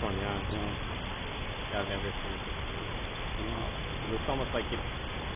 one, yeah. yeah. Got everything. You know, it's almost like it